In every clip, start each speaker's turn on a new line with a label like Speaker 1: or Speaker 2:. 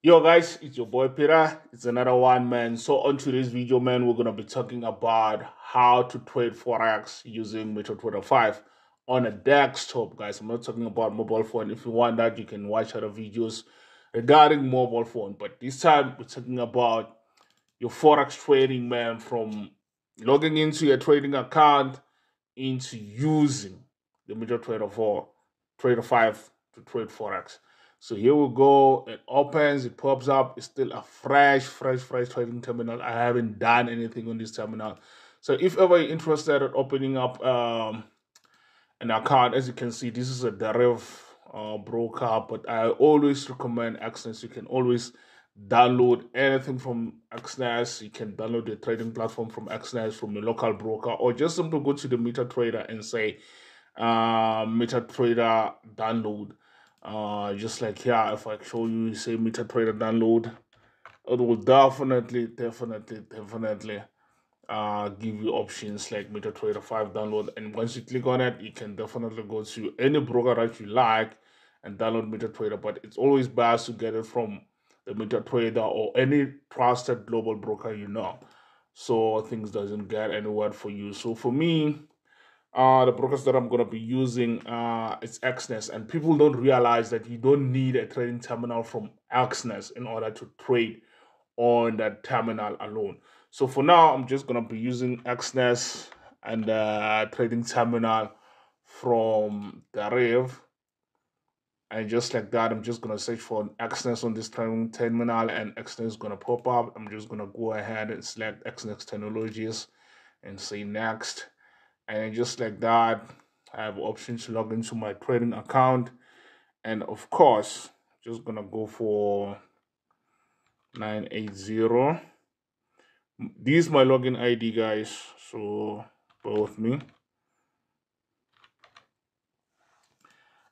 Speaker 1: Yo guys, it's your boy Peter. It's another one man. So on today's video, man, we're gonna be talking about how to trade forex using MetaTrader 5 on a desktop, guys. I'm not talking about mobile phone. If you want that, you can watch other videos regarding mobile phone. But this time we're talking about your forex trading, man, from logging into your trading account into using the MetaTrader 4, Trader 5 to trade forex. So here we go. It opens, it pops up. It's still a fresh, fresh, fresh trading terminal. I haven't done anything on this terminal. So if ever you're interested in opening up um, an account, as you can see, this is a derivative uh, broker, but I always recommend Exness. You can always download anything from Exness. You can download the trading platform from Exness from a local broker, or just simply go to the MetaTrader and say uh, MetaTrader download uh, just like here, if I show you, say MetaTrader download, it will definitely, definitely, definitely uh, give you options like MetaTrader 5 download. And once you click on it, you can definitely go to any broker that you like and download MetaTrader. But it's always best to get it from the MetaTrader or any trusted global broker you know. So things doesn't get anywhere for you. So for me, uh, the brokers that I'm going to be using uh, is Exness. And people don't realize that you don't need a trading terminal from Exness in order to trade on that terminal alone. So for now, I'm just going to be using Exness and uh, trading terminal from the. And just like that, I'm just going to search for Exness on this trading terminal and Exness is going to pop up. I'm just going to go ahead and select Exness Technologies and say next and just like that I have options to log into my trading account. And of course just gonna go for 980 this is my login ID guys so bear with me.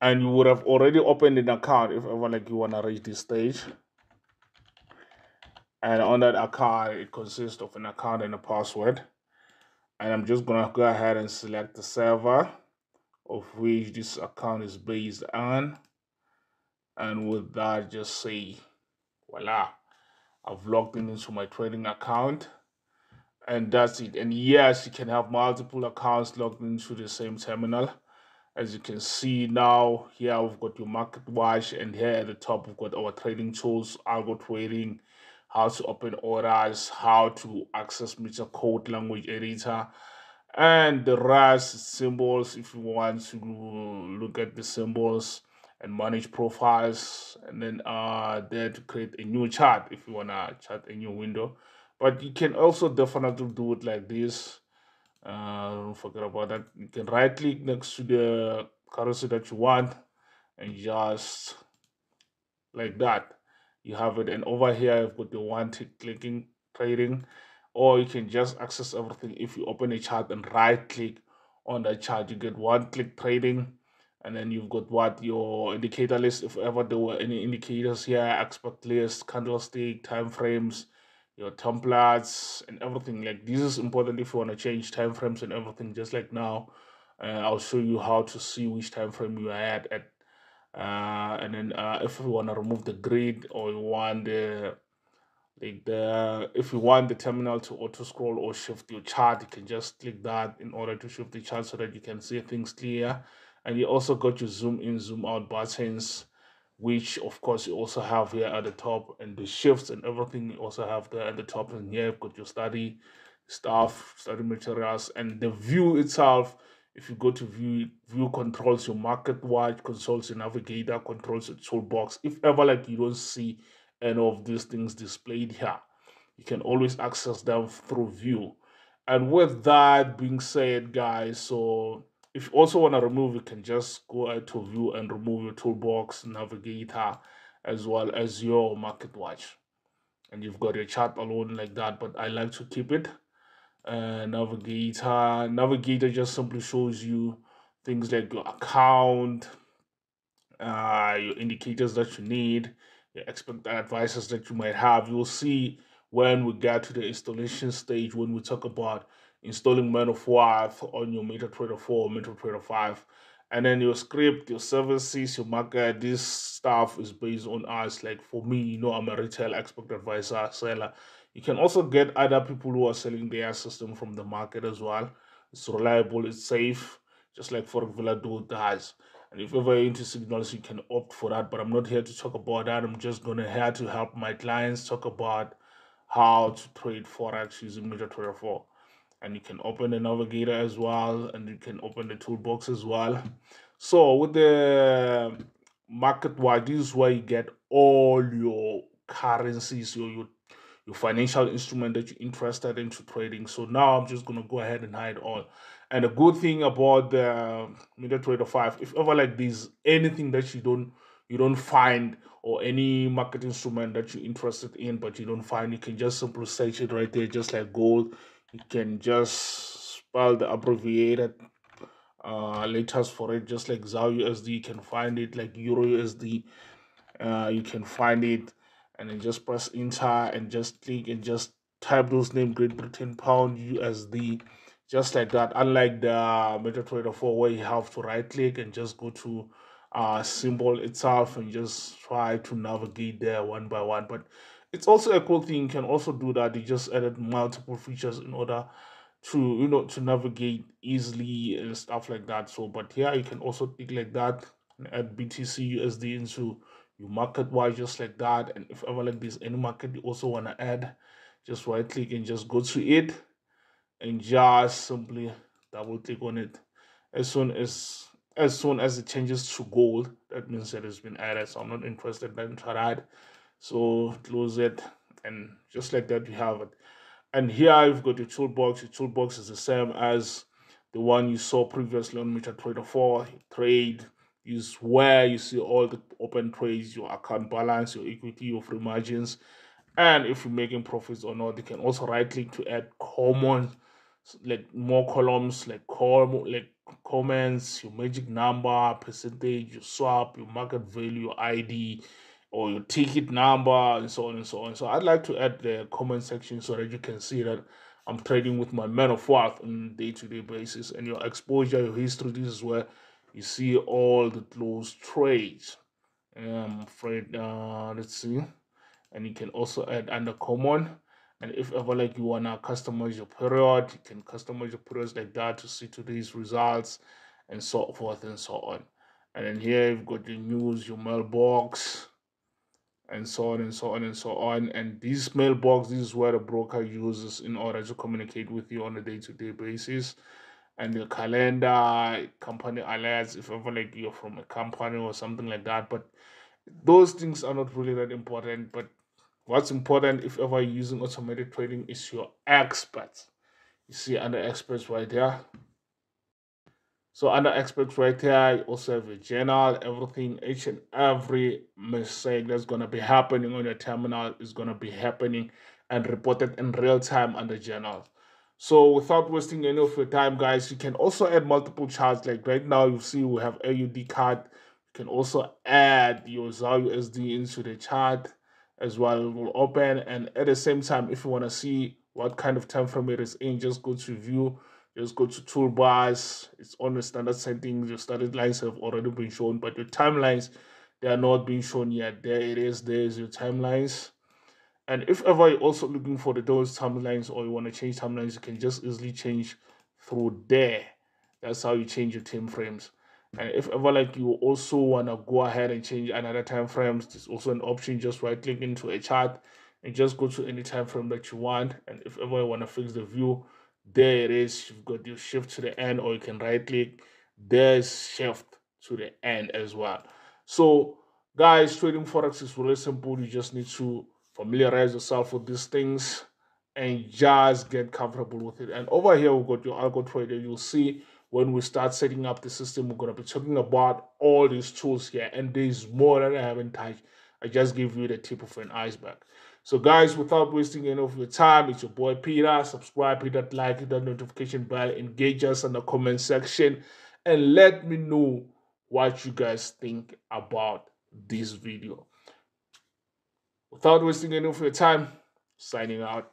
Speaker 1: And you would have already opened an account if ever like you want to reach this stage. And on that account it consists of an account and a password and I'm just gonna go ahead and select the server of which this account is based on. And with that just say voila I've logged in into my trading account. And that's it. And yes you can have multiple accounts logged into the same terminal. As you can see now here we've got your market watch and here at the top we've got our trading tools algo trading how to open orders, how to access MetaQuotes Language Editor, and the rest symbols if you want to look at the symbols and manage profiles and then uh there to create a new chart if you want to chart a new window. But you can also definitely do it like this. Uh don't forget about that. You can right click next to the currency that you want and just like that you have it and over here you've got the one tick clicking trading or you can just access everything. If you open a chart and right click on the chart you get one click trading and then you've got what your indicator list. If ever there were any indicators here expert list candlestick time frames your templates and everything like this is important if you want to change time frames and everything just like now. Uh, i'll show you how to see which time frame you are at at uh, and then uh, if you want to remove the grid or you want the like the if you want the terminal to auto scroll or shift your chart you can just click that in order to shift the chart so that you can see things clear. And you also got your zoom in zoom out buttons which of course you also have here at the top and the shifts and everything you also have there at the top. And here you've got your study stuff study materials and the view itself if you go to view view controls your market watch controls your navigator controls your toolbox if ever like you don't see any of these things displayed here you can always access them through view. And with that being said guys so if you also want to remove you can just go out to view and remove your toolbox navigator as well as your market watch. And you've got your chart alone like that but i like to keep it uh, navigator navigator just simply shows you things like your account uh, your indicators that you need your expert advices that you might have you'll see when we get to the installation stage when we talk about installing Man of on your MetaTrader 4 or MetaTrader 5 and then your script, your services, your market, this stuff is based on us. Like for me, you know, I'm a retail expert advisor, seller. You can also get other people who are selling their system from the market as well. It's reliable, it's safe, just like Forex Villa do does. And if you're into signals, you can opt for that. But I'm not here to talk about that. I'm just gonna here to help my clients talk about how to trade forex using MetaTrader 4 and you can open the navigator as well and you can open the toolbox as well so with the market wide this is where you get all your currencies your your, your financial instrument that you're interested into trading. So now i'm just to go ahead and hide all. And the good thing about the MetaTrader 5 if ever like this anything that you don't you don't find or any market instrument that you're interested in but you don't find you can just simply search it right there just like gold. You can just spell the abbreviated uh, letters for it just like ZAR USD you can find it like Euro USD uh, you can find it and then just press enter and just click and just type those name Great Britain Pound USD just like that. Unlike the MetaTrader 4 where you have to right click and just go to uh symbol itself and just try to navigate there one by one. But it's also a cool thing you can also do that. You just added multiple features in order to you know to navigate easily and stuff like that. So but here you can also click like that and add btc usd into your market wise just like that and if ever like this any market you also want to add just right click and just go to it and just simply double click on it. As soon as as soon as it changes to gold that means that it's been added. So i'm not interested in that so close it and just like that you have it. And here you've got your toolbox. Your toolbox is the same as the one you saw previously on MetaTrader 4 trade is where you see all the open trades your account balance your equity your free margins and if you're making profits or not you can also right click to add common like more columns like call like comments your magic number percentage your swap your market value your id or your ticket number and so on and so on. So I'd like to add the comment section so that you can see that I'm trading with my man of worth on day-to-day basis and your exposure, your history. This is where you see all the closed trades. I'm afraid, uh, let's see. And you can also add under common. And if ever like you wanna customize your period, you can customize your periods like that to see today's results and so forth and so on. And then here you've got your news, your mailbox, and so on and so on and so on. And this mailbox, this is where the broker uses in order to communicate with you on a day-to-day basis. And the calendar, company alerts, if ever like you're from a company or something like that. But those things are not really that important. But what's important if ever you're using automated trading is your experts. You see under experts right there so under experts right here, you also have a journal, everything, each and every mistake that's going to be happening on your terminal is going to be happening and reported in real time under journal. So without wasting any of your time, guys, you can also add multiple charts. Like right now, you see we have AUD CAD. You can also add your ZAR USD into the chart as well. It will open. And at the same time, if you want to see what kind of time frame it is in, just go to view just go to toolbars. It's on the standard settings. Your standard lines have already been shown, but your timelines, they are not being shown yet. There it is. There's your timelines. And if ever you're also looking for the those timelines or you want to change timelines, you can just easily change through there. That's how you change your time frames. And if ever like you also want to go ahead and change another time frames, there's also an option. Just right click into a chart and just go to any time frame that you want. And if ever you want to fix the view, there it is you've got your shift to the end or you can right click there's shift to the end as well so guys trading forex is really simple you just need to familiarize yourself with these things and just get comfortable with it and over here we've got your algo trader you'll see when we start setting up the system we're going to be talking about all these tools here and there's more that i haven't touched i just give you the tip of an iceberg so, guys, without wasting any of your time, it's your boy Peter. Subscribe, hit that like, hit that notification bell, engage us in the comment section, and let me know what you guys think about this video. Without wasting any of your time, signing out.